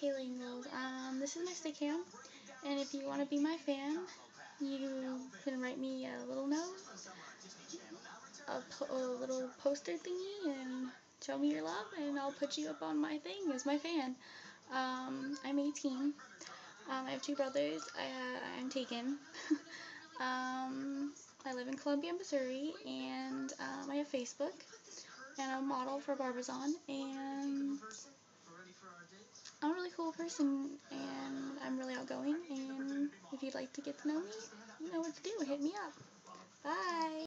Kayla Ingalls. Um, this is my Stickam, and if you want to be my fan, you can write me a little note, a, po a little poster thingy, and show me your love, and I'll put you up on my thing as my fan. Um, I'm 18. Um, I have two brothers. I, uh, I'm taken. um, I live in Columbia, Missouri, and um, I have Facebook, and I'm a model for Barbizon, and I'm a really cool person, and I'm really outgoing, and if you'd like to get to know me, you know what to do. Hit me up.